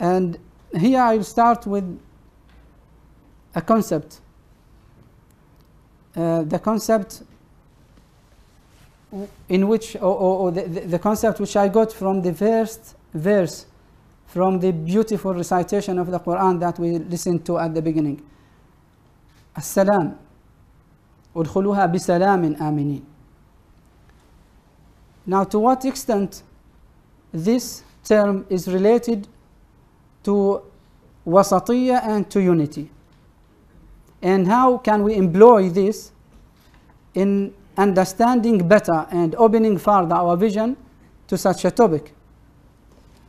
And here I'll start with a concept. Uh, the concept in which, or, or, or the, the concept which I got from the first verse from the beautiful recitation of the Quran that we listened to at the beginning. السلام ادخلوها بسلام آمنين Now to what extent this term is related to wasatiyya and to unity and how can we employ this in understanding better and opening further our vision to such a topic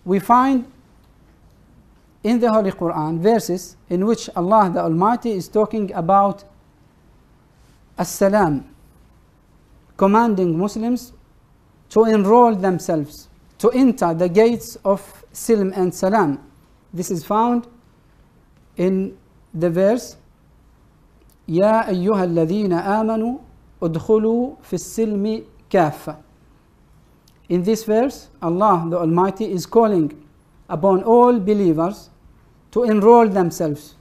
we find in the Holy Quran verses in which Allah the Almighty is talking about As-Salam, commanding Muslims to enroll themselves, to enter the gates of Silm and Salam. This is found in the verse يا أيها الذين آمنوا ادخلوا في السلم كافة. In this verse, Allah the Almighty is calling upon all believers to enroll themselves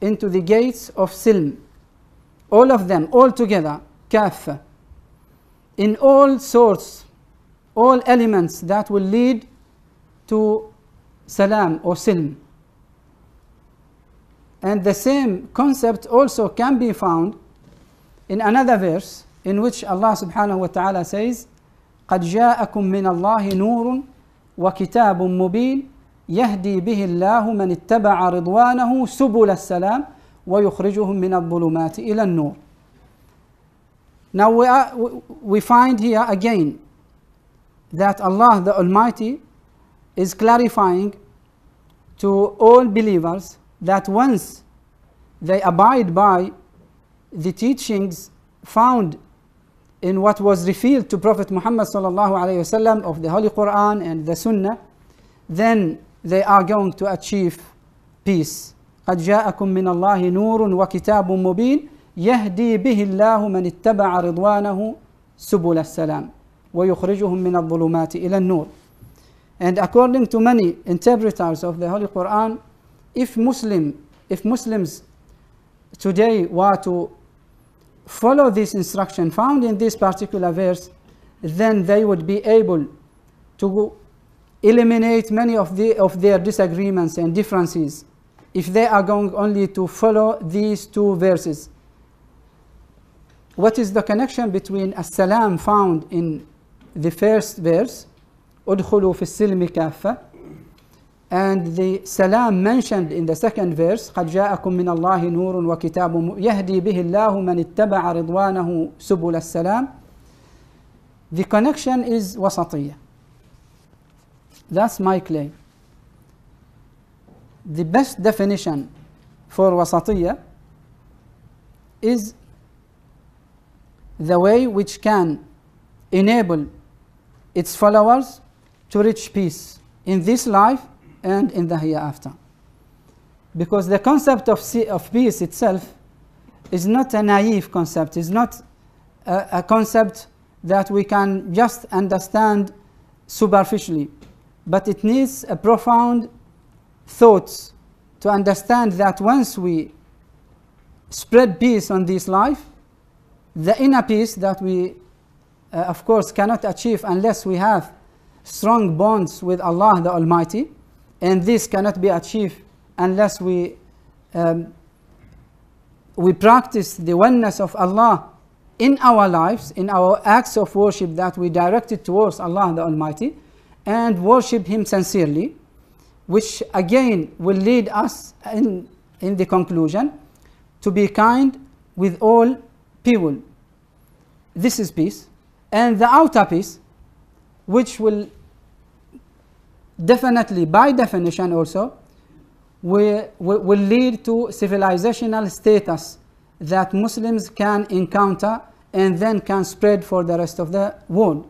into the gates of Silm. All of them, all together, kaffa, in all sorts, all elements that will lead to salam or silm. And the same concept also can be found in another verse in which Allah subhanahu wa ta'ala says, قد جاءكم من الله نور وكتاب مبين يهدي به الله من اتبع رضوانه سبل السلام ويخرجهم من الظلمات إلى النور. Now we, are, we find here again that Allah the Almighty is clarifying to all believers that once they abide by the teachings found in what was revealed to Prophet Muhammad sallallahu alaihi wasallam of the Holy Quran and the Sunnah, then they are going to achieve peace. قد جاءكم من الله نور وكتاب مبين يهدي به الله من اتبع رضوانه سبل السلام ويخرجهم من الظلمات إلى النور. And according to many interpreters of the Holy Quran, if Muslim, if Muslims today were to follow this instruction found in this particular verse, then they would be able to eliminate many of, the, of their disagreements and differences if they are going only to follow these two verses. What is the connection between as-salam found in the first verse, ادخلوا في السلم كافة, and the salam mentioned in the second verse قد جاءكم من الله نور وكتاب يهدي به الله من اتبع رضوانه سبل السلام the connection is وسطية that's my claim the best definition for وسطية is the way which can enable its followers to reach peace in this life and in the hereafter. Because the concept of, of peace itself is not a naive concept, it's not a, a concept that we can just understand superficially, but it needs a profound thoughts to understand that once we spread peace on this life, the inner peace that we, uh, of course, cannot achieve unless we have strong bonds with Allah the Almighty, and this cannot be achieved unless we um, we practice the oneness of Allah in our lives, in our acts of worship that we directed towards Allah the Almighty, and worship Him sincerely, which again will lead us in, in the conclusion to be kind with all people. This is peace. And the outer peace, which will definitely, by definition also, will, will lead to civilizational status that Muslims can encounter and then can spread for the rest of the world.